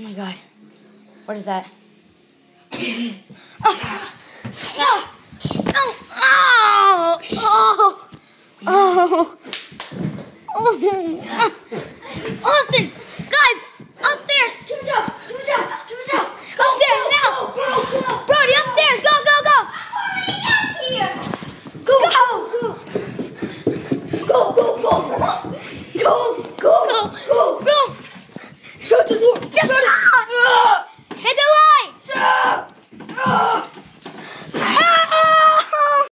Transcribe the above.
Oh my god. What is that? oh. Oh. Oh. Oh. Oh. oh. Austin, guys, upstairs. Give me down. Give me down. Give me down. Go, upstairs go, now. Go, go, go. Brody, upstairs. Go, go, go. I'm already up here. Go, go, go. Go, go, go. Go, go. 你再说一